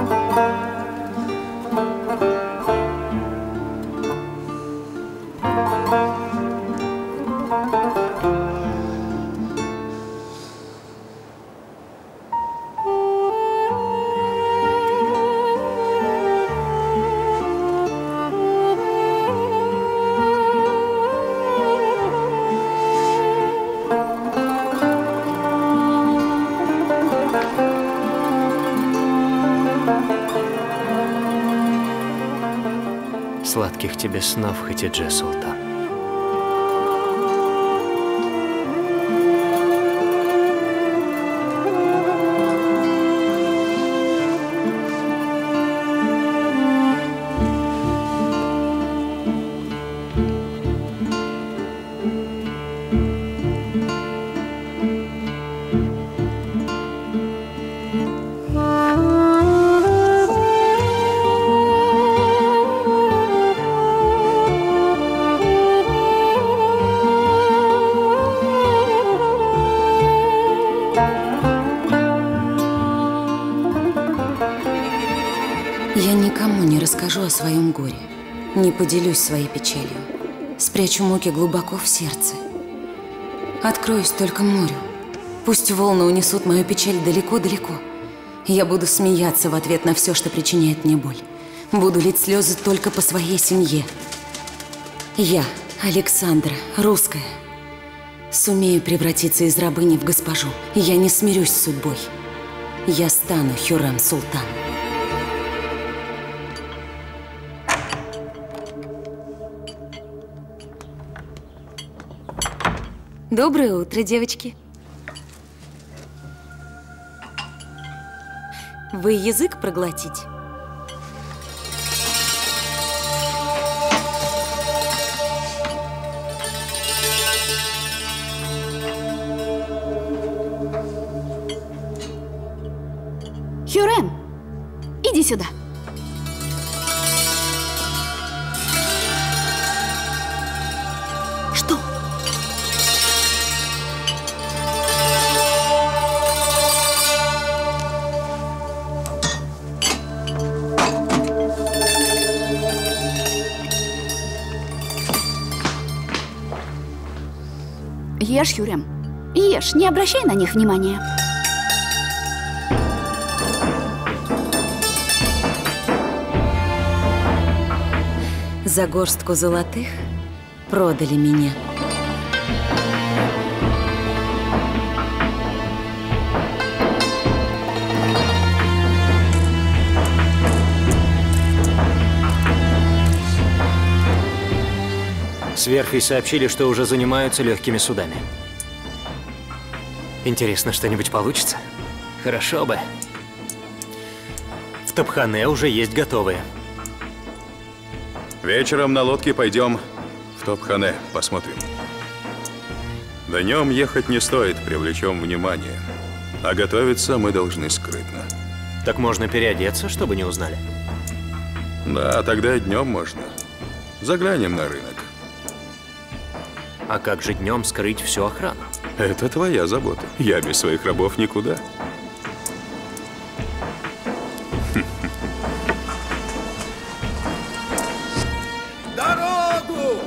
Música снов, Хатидже Султан. Поделюсь своей печалью, спрячу муки глубоко в сердце. Откроюсь только морю. Пусть волны унесут мою печаль далеко-далеко. Я буду смеяться в ответ на все, что причиняет мне боль. Буду лить слезы только по своей семье. Я, Александра, русская, сумею превратиться из рабыни в госпожу. Я не смирюсь с судьбой. Я стану Хюррем Султан. Доброе утро, девочки. Вы язык проглотить? Хюрем, иди сюда. Ешь, Хюрем. Ешь, не обращай на них внимания. За горстку золотых продали меня. С верфи сообщили, что уже занимаются легкими судами. Интересно, что-нибудь получится? Хорошо бы. В Топхане уже есть готовые. Вечером на лодке пойдем в Топхане, посмотрим. Днем ехать не стоит, привлечем внимание. А готовиться мы должны скрытно. Так можно переодеться, чтобы не узнали. Да, тогда и днем можно. Заглянем на рынок. А как же днем скрыть всю охрану? Это твоя забота. Я без своих рабов никуда. Дорогу!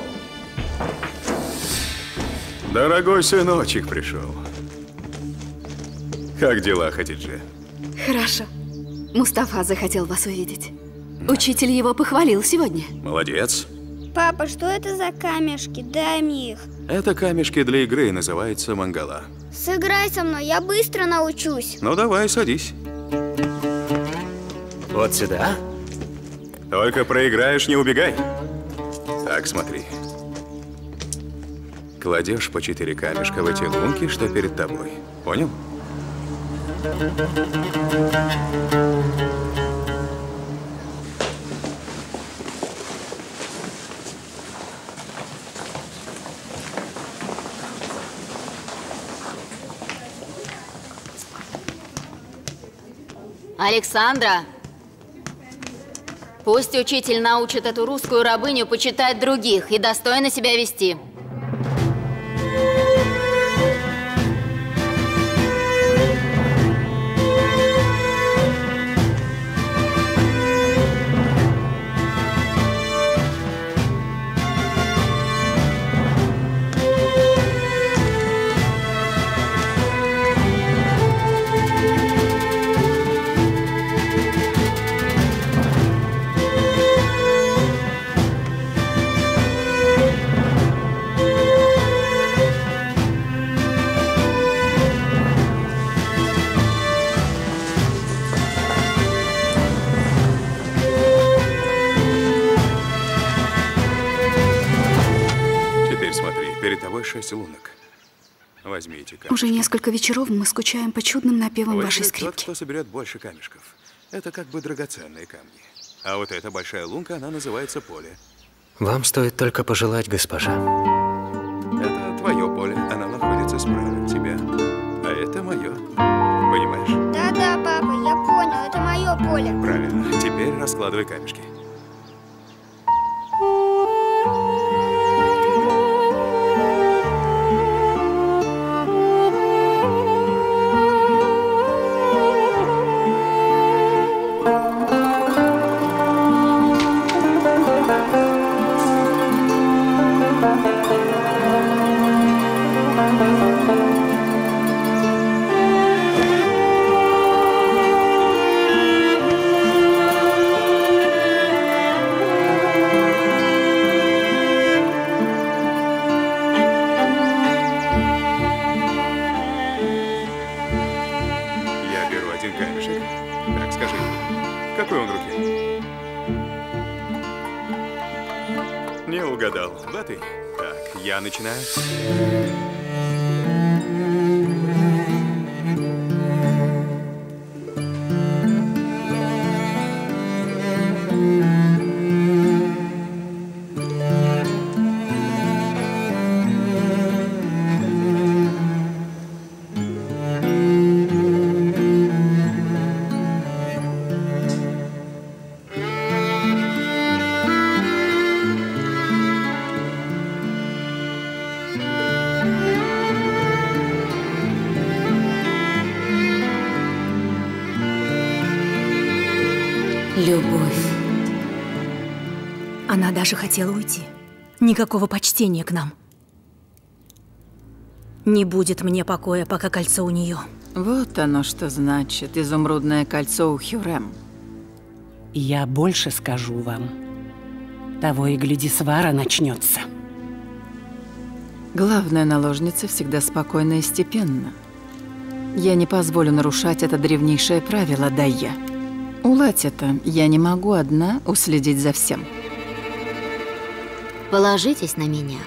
Дорогой сыночек пришел. Как дела, Хатидже? Хорошо. Мустафа захотел вас увидеть. Учитель его похвалил сегодня. Молодец. Папа, что это за камешки? Дай мне их. Это камешки для игры, называется мангала. Сыграй со мной, я быстро научусь. Ну давай, садись. Вот сюда? Только проиграешь, не убегай. Так, смотри. Кладешь по четыре камешка в эти лунки, что перед тобой. Понял? Александра! Пусть учитель научит эту русскую рабыню почитать других и достойно себя вести. Шесть лунок. Возьмите камешки. Уже несколько вечеров мы скучаем по чудным напевам вашей Выиграет тот, скрипки. кто соберет больше камешков. Это как бы драгоценные камни. А вот эта большая лунка, она называется поле. Вам стоит только пожелать, госпожа. Это твое поле, она находится справа от тебя. А это мое. Понимаешь? Да-да, папа, я понял, это мое поле. Правильно. Теперь раскладывай камешки. Так, Любовь. Она даже хотела уйти. Никакого почтения к нам. Не будет мне покоя, пока кольцо у нее. Вот оно что значит, изумрудное кольцо у Хюрем. Я больше скажу вам. Того и гляди, свара начнется. Главная наложница всегда спокойна и степенна. Я не позволю нарушать это древнейшее правило, да я. Уладь это, я не могу одна уследить за всем. Положитесь на меня.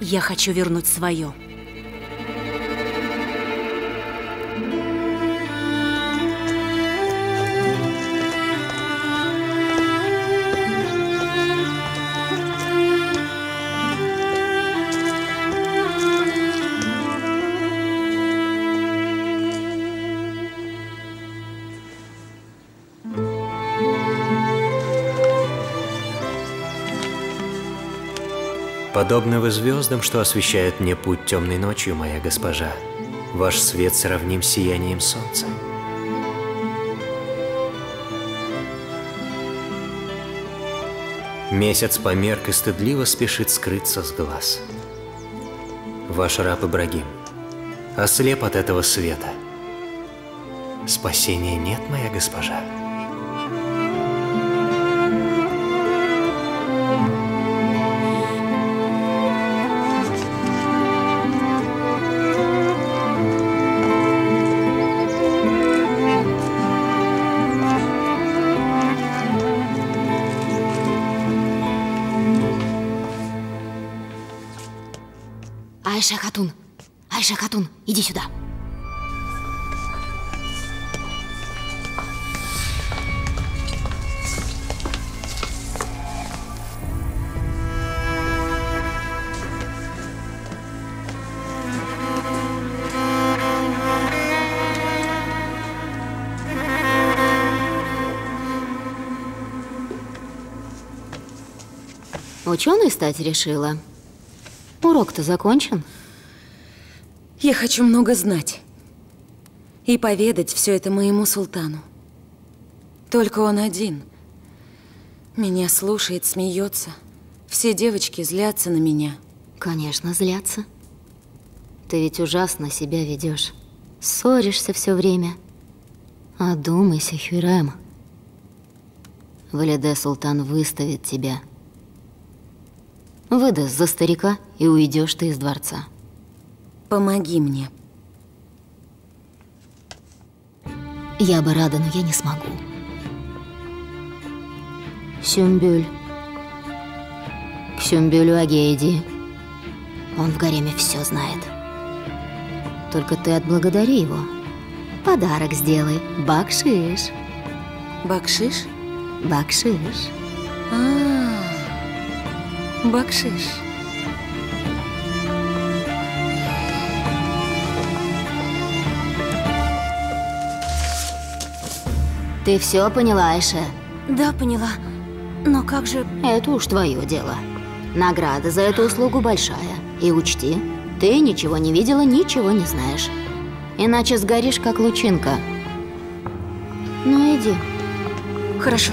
Я хочу вернуть свое. Подобны вы звездам, что освещают мне путь темной ночью, моя госпожа. Ваш свет сравним с сиянием солнца. Месяц померк и стыдливо спешит скрыться с глаз. Ваш раб Ибрагим, ослеп от этого света. Спасения нет, моя госпожа. Айша Хатун, Айша Хатун, иди сюда. Ученой стать решила. Урок-то закончен. Я хочу много знать. И поведать все это моему султану. Только он один. Меня слушает, смеется. Все девочки злятся на меня. Конечно, злятся. Ты ведь ужасно себя ведешь. Ссоришься все время. Одумайся, Хюрем. Валиде Султан выставит тебя. Выдаст за старика, и уйдешь ты из дворца. Помоги мне. Я бы рада, но я не смогу. Сюмбюль. Сюмбюлю Агейди. Он в гареме все знает. Только ты отблагодари его. Подарок сделай. Бакшиш. Бакшиш? Бакшиш. А, бакшиш. Ты все поняла, Айше? Да, поняла. Но как же... Это уж твое дело. Награда за эту услугу большая. И учти, ты ничего не видела, ничего не знаешь. Иначе сгоришь, как лучинка. Ну, иди. Хорошо.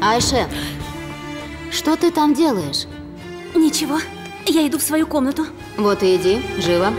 Айше, что ты там делаешь? Ничего. Я иду в свою комнату. Вот и иди, живо.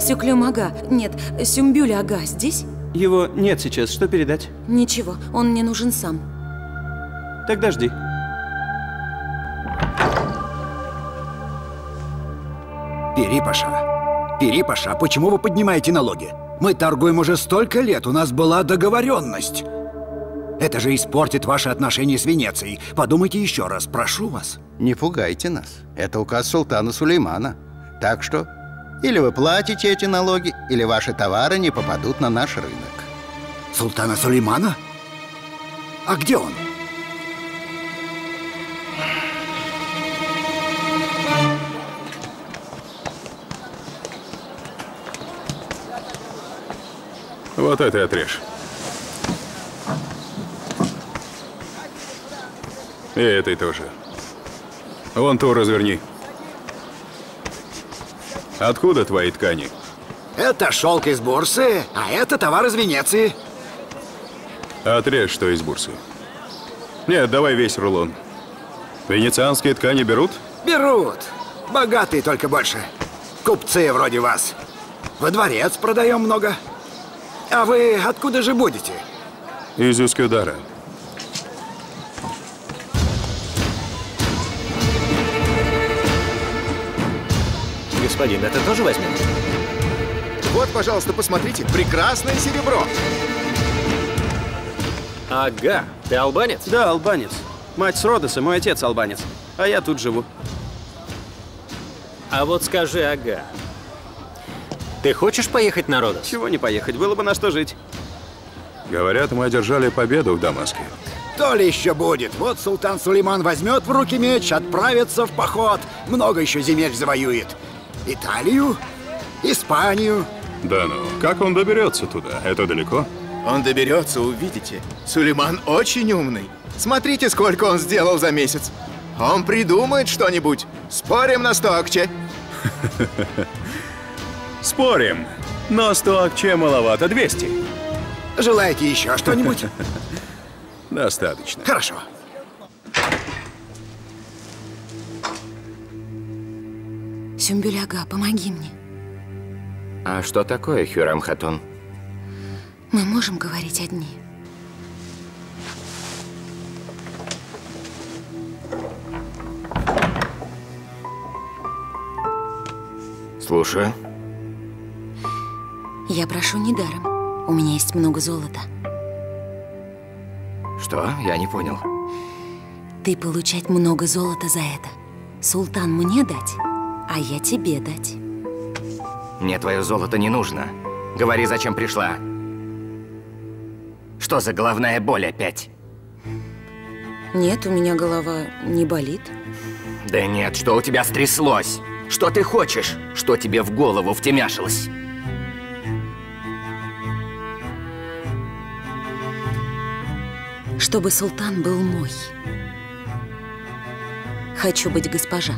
Сюклюм ага. Нет, Сюмбюль ага здесь? Его нет сейчас. Что передать? Ничего, он мне нужен сам. Тогда жди. Перипаша, Перипаша, почему вы поднимаете налоги? Мы торгуем уже столько лет, у нас была договоренность. Это же испортит ваши отношения с Венецией. Подумайте еще раз, прошу вас. Не пугайте нас. Это указ султана Сулеймана. Так что или вы платите эти налоги, или ваши товары не попадут на наш рынок. Султана Сулеймана? А где он? Вот это и отрежь. И этой тоже. Вон ту разверни. Откуда твои ткани? Это шелк из Бурсы, а это товар из Венеции. Отрежь, что из Бурсы. Нет, давай весь рулон. Венецианские ткани берут? Берут. Богатые только больше. Купцы вроде вас. Во дворец продаем много. А вы откуда же будете? Из Юскюдара. Господин, это тоже возьмем? Вот, пожалуйста, посмотрите. Прекрасное серебро. Ага. Ты албанец? Да, албанец. Мать с Родоса, мой отец албанец. А я тут живу. А вот скажи, ага. Ты хочешь поехать на Родос? Чего не поехать? Было бы на что жить. Говорят, мы одержали победу в Дамаске. То ли еще будет. Вот султан Сулейман возьмет в руки меч, отправится в поход. Много еще земель завоюет. Италию, Испанию. Да ну, как он доберется туда? Это далеко? Он доберется, увидите. Сулейман очень умный. Смотрите, сколько он сделал за месяц. Он придумает что-нибудь. Спорим на сто акче? Спорим. Но 100 акче маловато, 200. Желаете еще что-нибудь? Достаточно. Хорошо. Сюмбюляга, помоги мне. А что такое, Хюрам Хатун? Мы можем говорить одни. Слушаю. Я прошу недаром. У меня есть много золота. Что? Я не понял. Ты получать много золота за это. Султан мне дать, а я тебе дать. Мне твое золото не нужно. Говори, зачем пришла. Что за головная боль опять? Нет, у меня голова не болит. Да нет, что у тебя стряслось? Что ты хочешь? Что тебе в голову втемяшилось? Чтобы султан был мой. Хочу быть госпожа.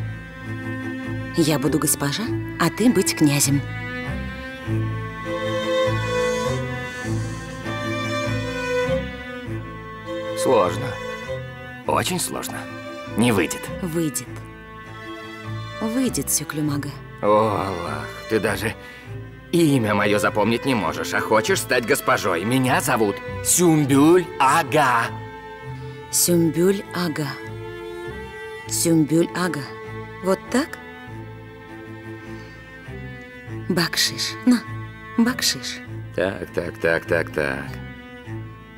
Я буду госпожа, а ты быть князем. Сложно. Очень сложно. Не выйдет. Выйдет. Выйдет Сюклюмага. О, Аллах, ты даже имя мое запомнить не можешь, а хочешь стать госпожой. Меня зовут Сюмбюль Ага. Сюмбюль Ага. Сюмбюль Ага. Вот так? Бакшиш. На, бакшиш. Так, так, так, так, так.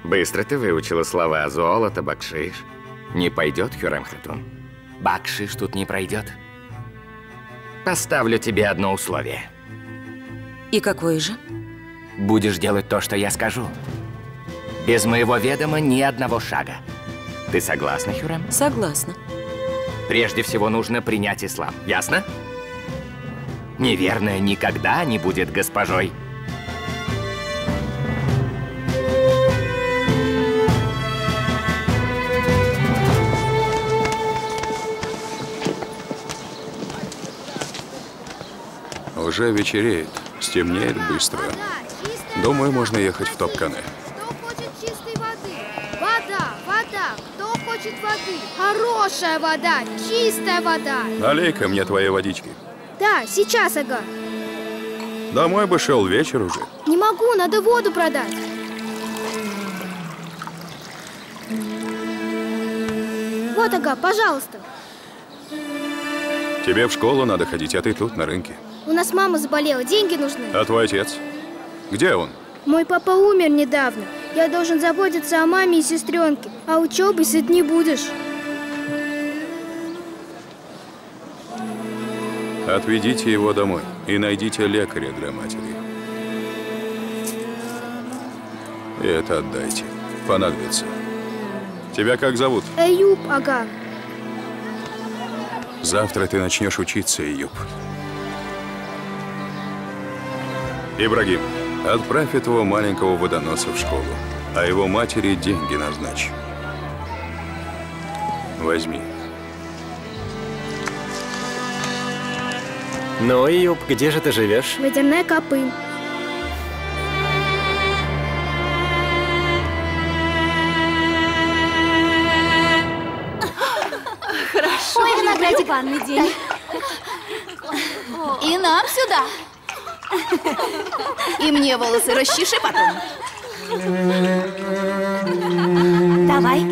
Быстро ты выучила слова золото, бакшиш. Не пойдет, Хюрем Хатун? Бакшиш тут не пройдет. Поставлю тебе одно условие. И какое же? Будешь делать то, что я скажу. Без моего ведома ни одного шага. Ты согласна, Хюрем? Согласна. Прежде всего нужно принять ислам, ясно? Неверная никогда не будет госпожой. Уже вечереет, стемнеет быстро. Думаю, можно ехать в Топкане. Вода, вода. Кто хочет воды? Хорошая вода, чистая вода. Налей-ка мне твоей водички. Да, сейчас, ага. Домой бы шел вечер уже. Не могу, надо воду продать. Вот, ага, пожалуйста. Тебе в школу надо ходить, а ты тут, на рынке. У нас мама заболела, деньги нужны. А твой отец? Где он? Мой папа умер недавно. Я должен заботиться о маме и сестренке, а учебой сыт не будешь. Отведите его домой и найдите лекаря для матери. И это отдайте. Понадобится. Тебя как зовут? Эюб, ага. Завтра ты начнешь учиться, Июб. Ибрагим, отправь этого маленького водоноса в школу, а его матери деньги назначь. Возьми. Ну, Июб, где же ты живешь? Водяная копы. Хорошо. Ой, виноградик. Ванный день. И нам сюда. И мне волосы расчеши потом. Давай.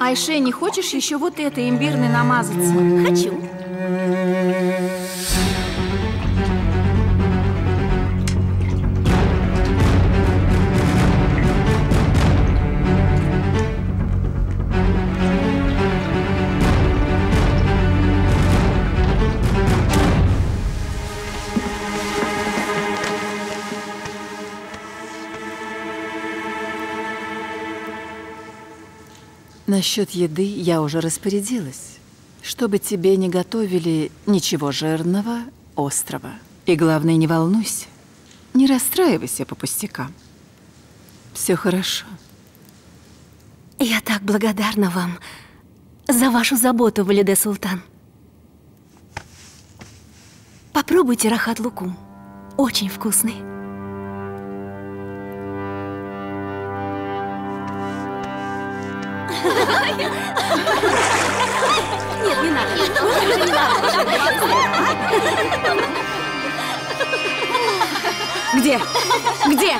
Айше, не хочешь еще вот этой имбирной намазаться? Хочу. Насчет еды я уже распорядилась. Чтобы тебе не готовили ничего жирного, острого. И главное, не волнуйся. Не расстраивайся по пустякам. Все хорошо. Я так благодарна вам за вашу заботу, Валиде Султан. Попробуйте рахат лукум. Очень вкусный. Где? Где?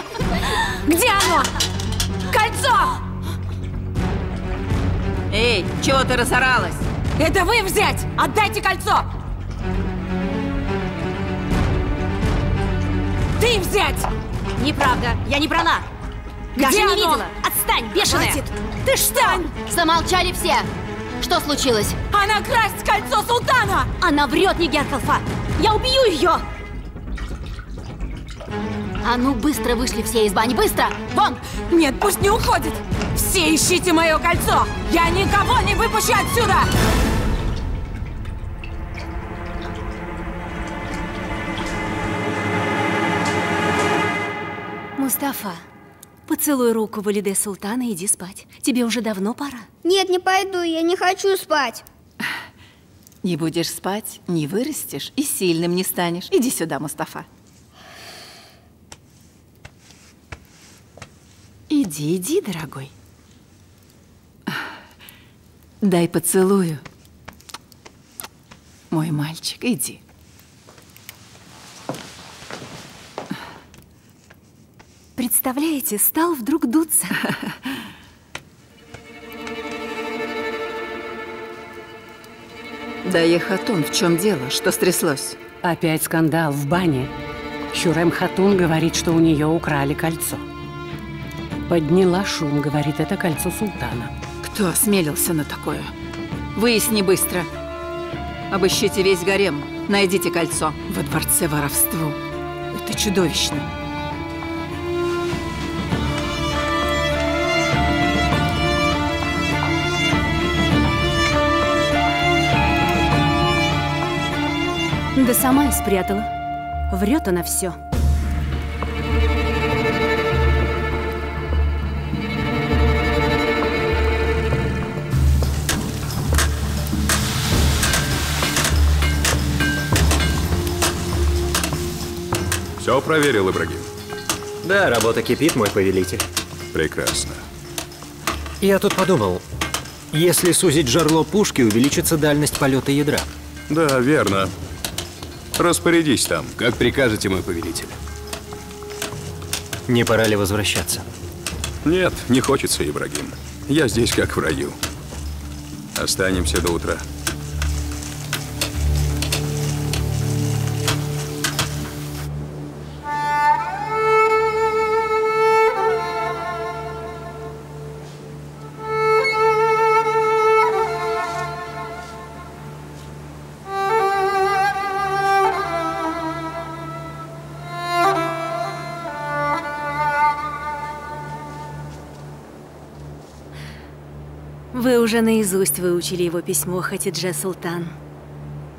Где оно? Кольцо! Эй, чего ты разоралась? Это вы взять! Отдайте кольцо! Ты взять! Неправда, я не брана. Где Даже не оно? видела. Отстань, бешеная. Хватит. Ты что? Замолчали все. Что случилось? Она красть кольцо султана! Она врет, Нигер Калфа. Я убью ее! А ну быстро вышли все из бани, быстро! Вон! Нет, пусть не уходит! Все ищите мое кольцо! Я никого не выпущу отсюда! Мустафа, поцелуй руку Валиде Султана и иди спать. Тебе уже давно пора. Нет, не пойду, я не хочу спать. Не будешь спать, не вырастешь и сильным не станешь. Иди сюда, Мустафа. Иди, иди, дорогой. Дай поцелую. Мой мальчик, иди. Представляете, стал вдруг дуться. Да, Ехатун, в чем дело? Что стряслось? Опять скандал в бане. Хюрем Хатун говорит, что у нее украли кольцо. Подняла шум, говорит, это кольцо султана. Кто осмелился на такое? Выясни быстро. Обыщите весь гарем. Найдите кольцо. Во дворце воровство. Это чудовищно. Да сама и спрятала. Врет она все. Все проверил, Ибрагим? Да, работа кипит, мой повелитель. Прекрасно. Я тут подумал, если сузить жерло пушки, увеличится дальность полета ядра. Да, верно. Распорядись там. Как прикажете, мой повелитель. Не пора ли возвращаться? Нет, не хочется, Ибрагим. Я здесь как в раю. Останемся до утра. Уже наизусть выучили его письмо, Хатидже Султан.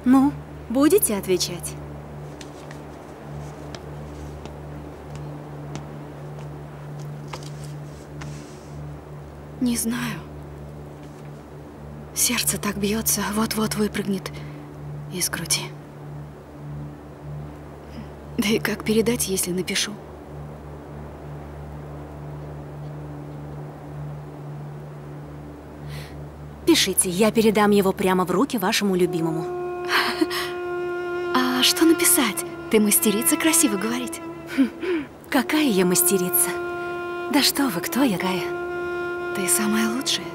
Ну, будете отвечать? Не знаю. Сердце так бьется, вот-вот выпрыгнет из груди. Да и как передать, если напишу? Пишите, я передам его прямо в руки вашему любимому. А что написать? Ты мастерица красиво говорить. Какая я мастерица? Да что вы, кто я такая? Ты самая лучшая.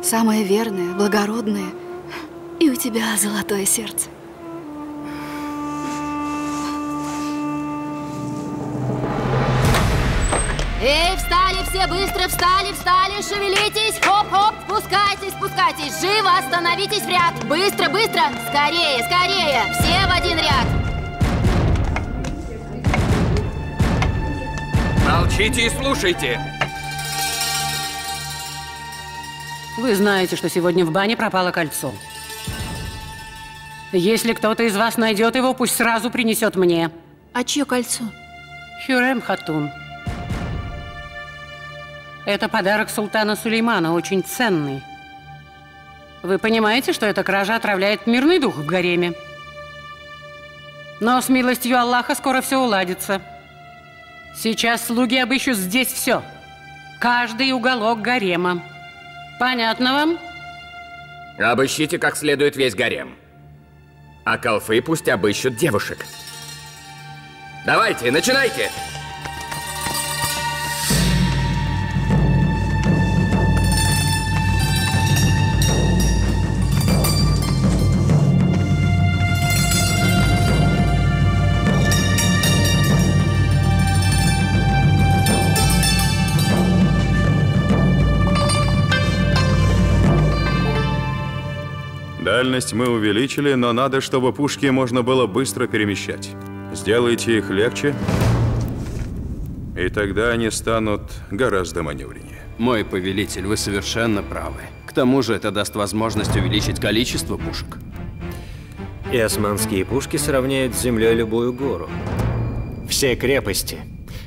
Самая верная, благородная. И у тебя золотое сердце. Эй, встали все, быстро встали, встали, шевелитесь, хоп-хоп, спускайтесь, спускайтесь, живо остановитесь в ряд, быстро, быстро, скорее, скорее, все в один ряд. Молчите и слушайте. Вы знаете, что сегодня в бане пропало кольцо. Если кто-то из вас найдет его, пусть сразу принесет мне. А чье кольцо? Хюрем Хатун. Это подарок султана Сулеймана, очень ценный. Вы понимаете, что эта кража отравляет мирный дух в гареме? Но с милостью Аллаха скоро все уладится. Сейчас слуги обыщут здесь все. Каждый уголок гарема. Понятно вам? Обыщите как следует весь гарем. А колфы пусть обыщут девушек. Давайте, начинайте! Дальность мы увеличили, но надо, чтобы пушки можно было быстро перемещать. Сделайте их легче, и тогда они станут гораздо маневреннее. Мой повелитель, вы совершенно правы. К тому же это даст возможность увеличить количество пушек. И османские пушки сравняют с землей любую гору. Все крепости,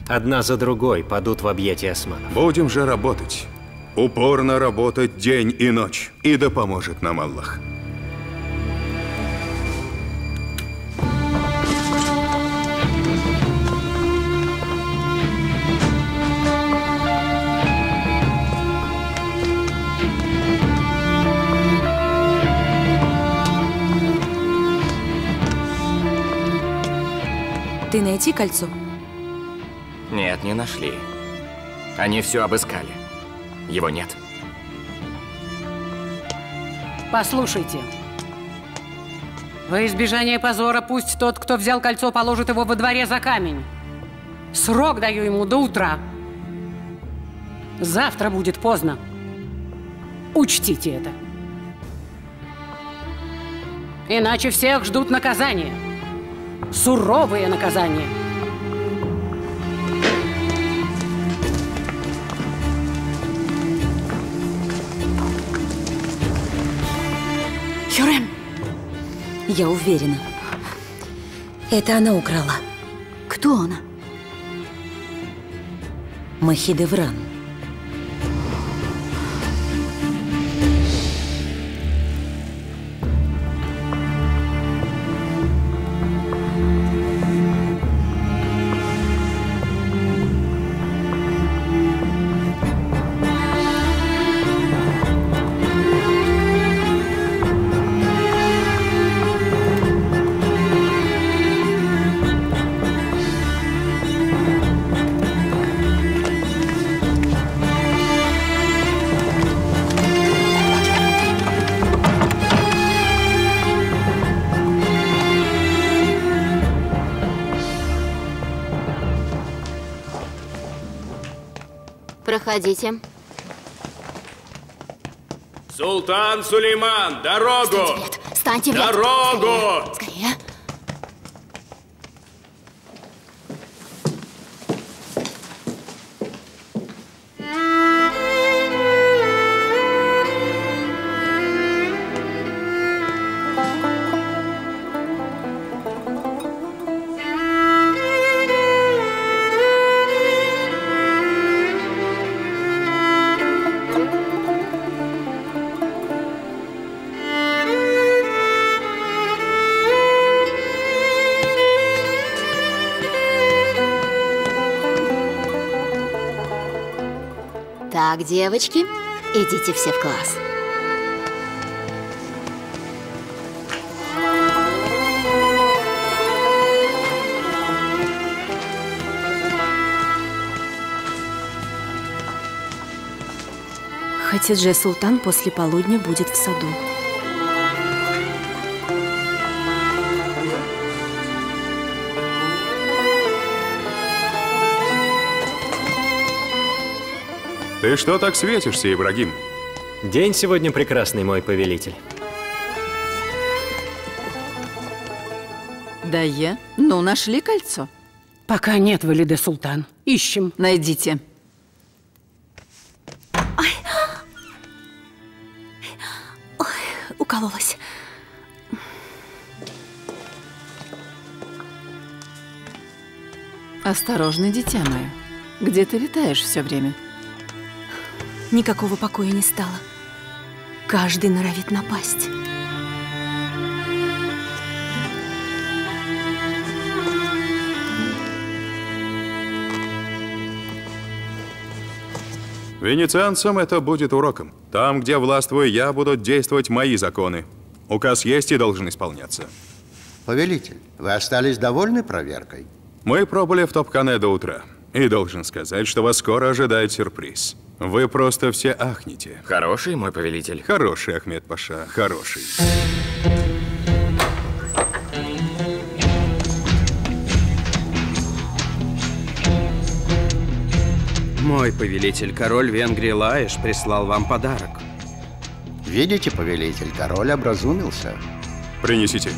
одна за другой, падут в объятия османов. Будем же работать. Упорно работать день и ночь. И да поможет нам Аллах. Могли найти кольцо? Нет, не нашли. Они все обыскали. Его нет. Послушайте. Во избежание позора пусть тот, кто взял кольцо, положит его во дворе за камень. Срок даю ему до утра. Завтра будет поздно. Учтите это. Иначе всех ждут наказания. Суровые наказания. Хюрем! Я уверена. Это она украла. Кто она? Махидевран. Проходите. Султан Сулейман, дорогу! Встаньте в ряд. Дорогу! Скорее. Так, девочки, идите все в класс. Хатидже Султан после полудня будет в саду. Ты что так светишься, Ибрагим? День сегодня прекрасный, мой повелитель. Дае, ну, нашли кольцо? Пока нет, Валиде Султан. Ищем. Найдите. Укололась. Осторожно, дитя мое. Где ты летаешь все время? Никакого покоя не стало. Каждый норовит напасть. Венецианцам это будет уроком. Там, где властвую я, будут действовать мои законы. Указ есть и должен исполняться. Повелитель, вы остались довольны проверкой? Мы пробыли в Топкане до утра. И должен сказать, что вас скоро ожидает сюрприз. Вы просто все ахнете. Хороший мой повелитель. Хороший, Ахмед Паша, хороший. Мой повелитель, король Венгрии Лаиш прислал вам подарок. Видите, повелитель, король образумился. Принесите.